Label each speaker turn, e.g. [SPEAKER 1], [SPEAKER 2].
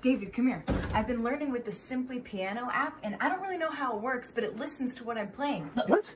[SPEAKER 1] David, come here. I've been learning with the Simply Piano app, and I don't really know how it works, but it listens to what I'm playing.
[SPEAKER 2] What?